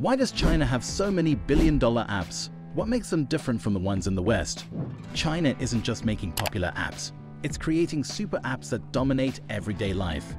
Why does China have so many billion-dollar apps? What makes them different from the ones in the West? China isn't just making popular apps. It's creating super apps that dominate everyday life.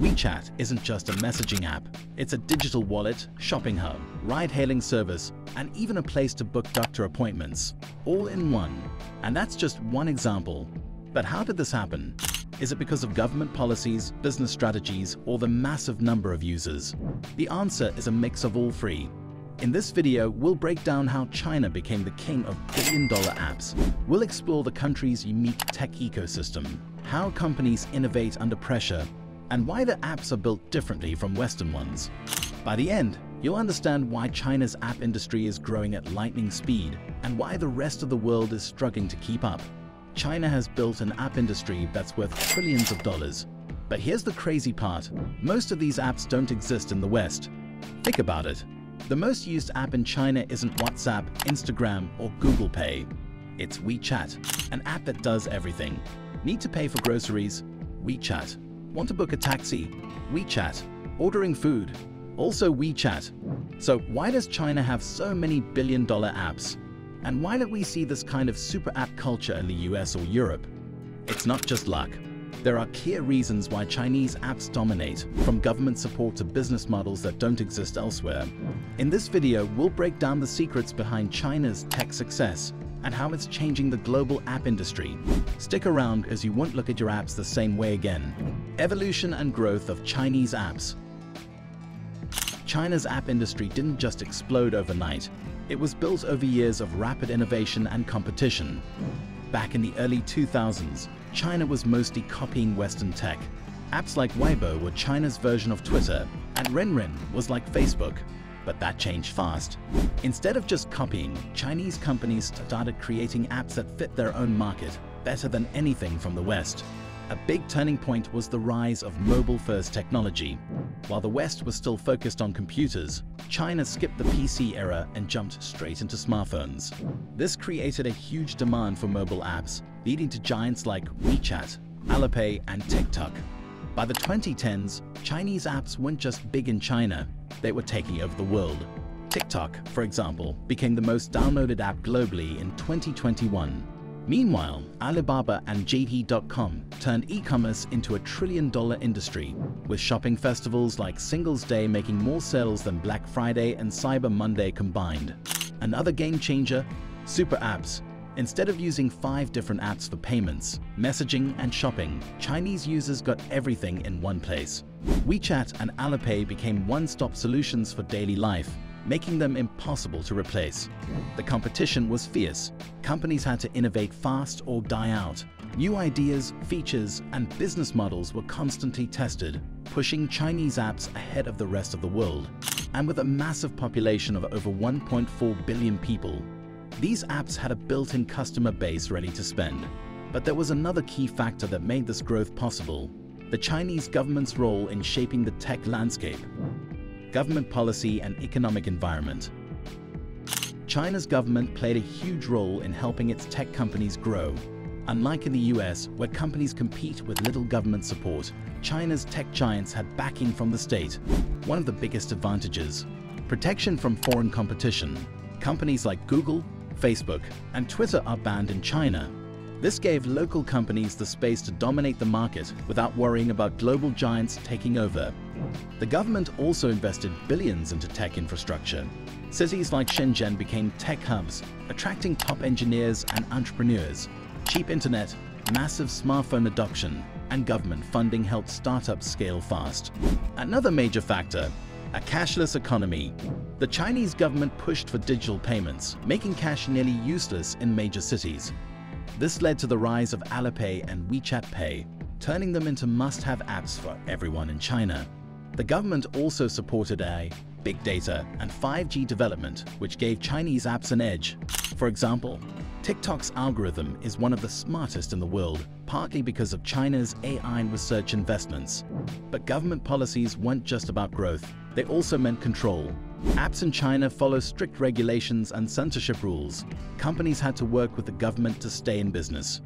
WeChat isn't just a messaging app. It's a digital wallet, shopping hub, ride-hailing service, and even a place to book doctor appointments, all in one. And that's just one example. But how did this happen? Is it because of government policies, business strategies, or the massive number of users? The answer is a mix of all three. In this video, we'll break down how China became the king of billion-dollar apps. We'll explore the country's unique tech ecosystem, how companies innovate under pressure, and why the apps are built differently from Western ones. By the end, you'll understand why China's app industry is growing at lightning speed and why the rest of the world is struggling to keep up. China has built an app industry that's worth trillions of dollars. But here's the crazy part. Most of these apps don't exist in the West. Think about it. The most used app in China isn't WhatsApp, Instagram, or Google Pay. It's WeChat, an app that does everything. Need to pay for groceries? WeChat. Want to book a taxi? WeChat. Ordering food? Also WeChat. So why does China have so many billion dollar apps? And why don't we see this kind of super app culture in the US or Europe? It's not just luck. There are clear reasons why Chinese apps dominate, from government support to business models that don't exist elsewhere. In this video, we'll break down the secrets behind China's tech success and how it's changing the global app industry. Stick around as you won't look at your apps the same way again. Evolution and growth of Chinese apps. China's app industry didn't just explode overnight. It was built over years of rapid innovation and competition. Back in the early 2000s, China was mostly copying Western tech. Apps like Weibo were China's version of Twitter, and Renren was like Facebook. But that changed fast. Instead of just copying, Chinese companies started creating apps that fit their own market better than anything from the West. A big turning point was the rise of mobile-first technology. While the West was still focused on computers, China skipped the PC era and jumped straight into smartphones. This created a huge demand for mobile apps, leading to giants like WeChat, Alipay, and TikTok. By the 2010s, Chinese apps weren't just big in China, they were taking over the world. TikTok, for example, became the most downloaded app globally in 2021. Meanwhile, Alibaba and JD.com turned e-commerce into a trillion-dollar industry, with shopping festivals like Singles Day making more sales than Black Friday and Cyber Monday combined. Another game changer, super apps. Instead of using five different apps for payments, messaging, and shopping, Chinese users got everything in one place. WeChat and Alipay became one-stop solutions for daily life, making them impossible to replace. The competition was fierce. Companies had to innovate fast or die out. New ideas, features, and business models were constantly tested, pushing Chinese apps ahead of the rest of the world. And with a massive population of over 1.4 billion people, these apps had a built-in customer base ready to spend. But there was another key factor that made this growth possible, the Chinese government's role in shaping the tech landscape government policy and economic environment. China's government played a huge role in helping its tech companies grow. Unlike in the US, where companies compete with little government support, China's tech giants had backing from the state, one of the biggest advantages. Protection from foreign competition. Companies like Google, Facebook, and Twitter are banned in China. This gave local companies the space to dominate the market without worrying about global giants taking over. The government also invested billions into tech infrastructure. Cities like Shenzhen became tech hubs, attracting top engineers and entrepreneurs. Cheap internet, massive smartphone adoption, and government funding helped startups scale fast. Another major factor, a cashless economy. The Chinese government pushed for digital payments, making cash nearly useless in major cities. This led to the rise of Alipay and WeChat Pay, turning them into must-have apps for everyone in China. The government also supported AI, big data, and 5G development, which gave Chinese apps an edge. For example, TikTok's algorithm is one of the smartest in the world, partly because of China's AI research investments. But government policies weren't just about growth, they also meant control. Apps in China follow strict regulations and censorship rules. Companies had to work with the government to stay in business.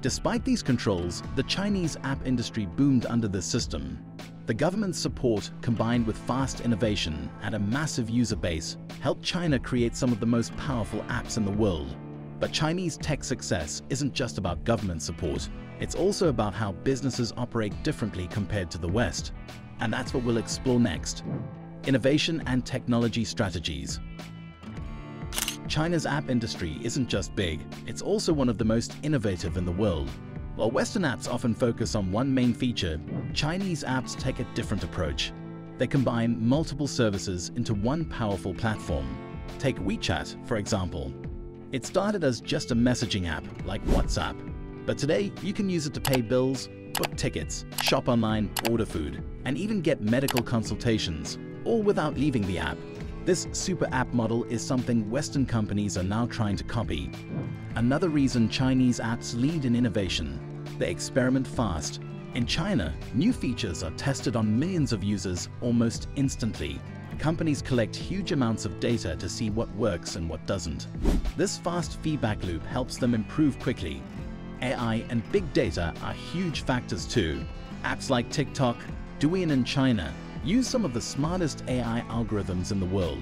Despite these controls, the Chinese app industry boomed under this system. The government's support, combined with fast innovation and a massive user base, helped China create some of the most powerful apps in the world. But Chinese tech success isn't just about government support, it's also about how businesses operate differently compared to the West. And that's what we'll explore next. Innovation and technology strategies. China's app industry isn't just big, it's also one of the most innovative in the world. While Western apps often focus on one main feature, Chinese apps take a different approach. They combine multiple services into one powerful platform. Take WeChat, for example. It started as just a messaging app like WhatsApp, but today you can use it to pay bills, book tickets, shop online, order food, and even get medical consultations, all without leaving the app. This super app model is something Western companies are now trying to copy. Another reason Chinese apps lead in innovation they experiment fast. In China, new features are tested on millions of users almost instantly. Companies collect huge amounts of data to see what works and what doesn't. This fast feedback loop helps them improve quickly. AI and big data are huge factors too. Apps like TikTok, Douyin in China, use some of the smartest AI algorithms in the world.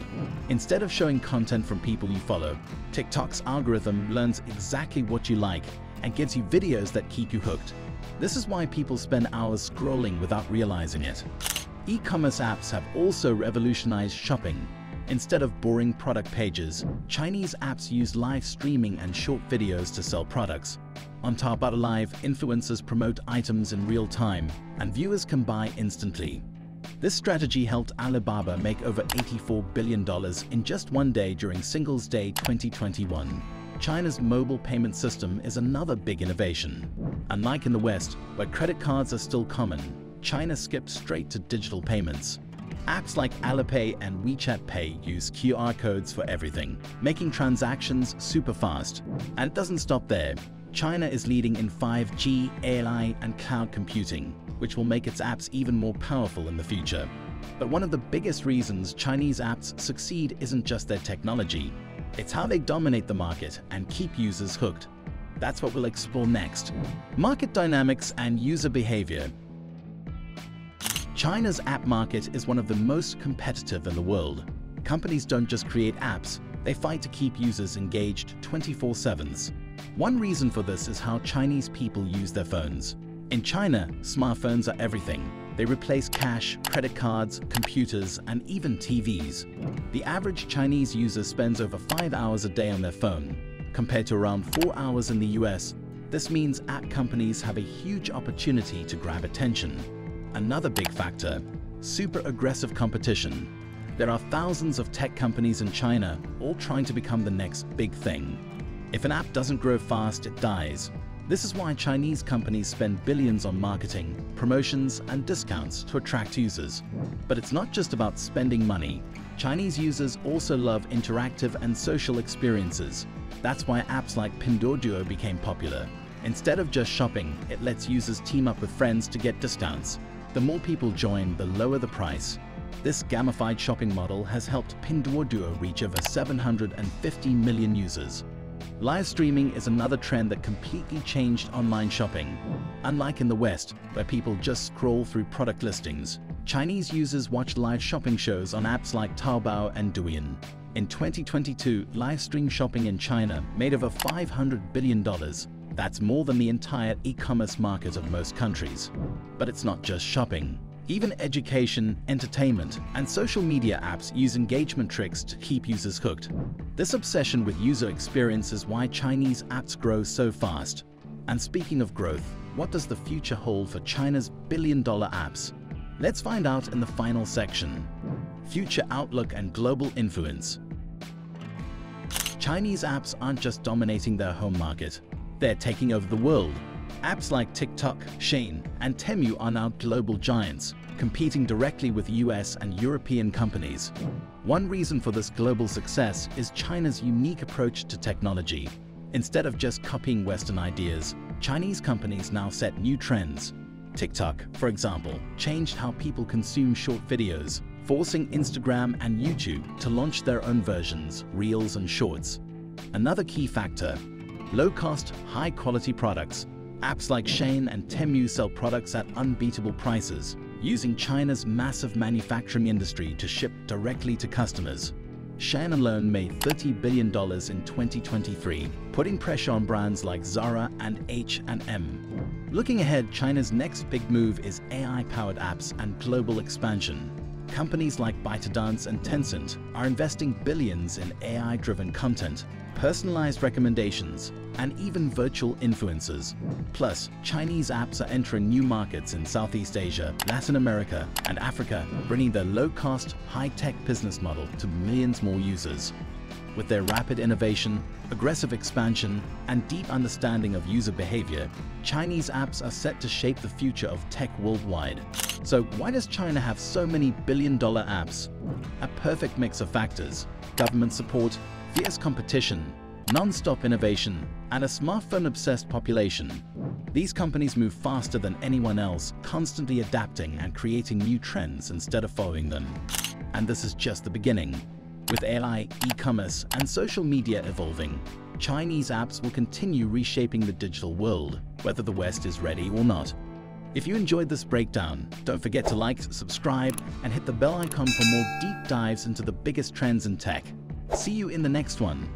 Instead of showing content from people you follow, TikTok's algorithm learns exactly what you like and gives you videos that keep you hooked. This is why people spend hours scrolling without realizing it. E-commerce apps have also revolutionized shopping. Instead of boring product pages, Chinese apps use live streaming and short videos to sell products. On Taobao Live, influencers promote items in real time, and viewers can buy instantly. This strategy helped Alibaba make over $84 billion in just one day during Singles Day 2021. China's mobile payment system is another big innovation. Unlike in the West, where credit cards are still common, China skipped straight to digital payments. Apps like Alipay and WeChat Pay use QR codes for everything, making transactions super fast. And it doesn't stop there. China is leading in 5G, AI, and cloud computing, which will make its apps even more powerful in the future. But one of the biggest reasons Chinese apps succeed isn't just their technology, it's how they dominate the market and keep users hooked. That's what we'll explore next. Market dynamics and user behavior. China's app market is one of the most competitive in the world. Companies don't just create apps, they fight to keep users engaged 24-7s. One reason for this is how Chinese people use their phones. In China, smartphones are everything. They replace cash, credit cards, computers, and even TVs. The average Chinese user spends over 5 hours a day on their phone. Compared to around 4 hours in the US, this means app companies have a huge opportunity to grab attention. Another big factor, super aggressive competition. There are thousands of tech companies in China all trying to become the next big thing. If an app doesn't grow fast, it dies. This is why Chinese companies spend billions on marketing, promotions, and discounts to attract users. But it's not just about spending money. Chinese users also love interactive and social experiences. That's why apps like Pinduoduo became popular. Instead of just shopping, it lets users team up with friends to get discounts. The more people join, the lower the price. This gamified shopping model has helped Pinduoduo reach over 750 million users. Live streaming is another trend that completely changed online shopping. Unlike in the West, where people just scroll through product listings, Chinese users watch live shopping shows on apps like Taobao and Douyin. In 2022, live stream shopping in China made over $500 billion. That's more than the entire e-commerce market of most countries. But it's not just shopping. Even education, entertainment, and social media apps use engagement tricks to keep users hooked. This obsession with user experience is why Chinese apps grow so fast. And speaking of growth, what does the future hold for China's billion-dollar apps? Let's find out in the final section. Future outlook and global influence. Chinese apps aren't just dominating their home market, they're taking over the world Apps like TikTok, Shein, and Temu are now global giants, competing directly with US and European companies. One reason for this global success is China's unique approach to technology. Instead of just copying Western ideas, Chinese companies now set new trends. TikTok, for example, changed how people consume short videos, forcing Instagram and YouTube to launch their own versions, Reels and Shorts. Another key factor, low-cost, high-quality products Apps like Shein and Temu sell products at unbeatable prices. using China's massive manufacturing industry to ship directly to customers. Shein alone made $30 billion in 2023, putting pressure on brands like Zara and H&M. Looking ahead, China's next big move is AI-powered apps and global expansion. Companies like ByteDance and Tencent are investing billions in AI-driven content, personalized recommendations, and even virtual influencers. Plus, Chinese apps are entering new markets in Southeast Asia, Latin America, and Africa, bringing their low-cost, high-tech business model to millions more users. With their rapid innovation, aggressive expansion, and deep understanding of user behavior, Chinese apps are set to shape the future of tech worldwide. So why does China have so many billion-dollar apps? A perfect mix of factors, government support, fierce competition, non-stop innovation, and a smartphone-obsessed population. These companies move faster than anyone else, constantly adapting and creating new trends instead of following them. And this is just the beginning. With AI, e-commerce, and social media evolving, Chinese apps will continue reshaping the digital world, whether the West is ready or not. If you enjoyed this breakdown, don't forget to like, subscribe, and hit the bell icon for more deep dives into the biggest trends in tech. See you in the next one.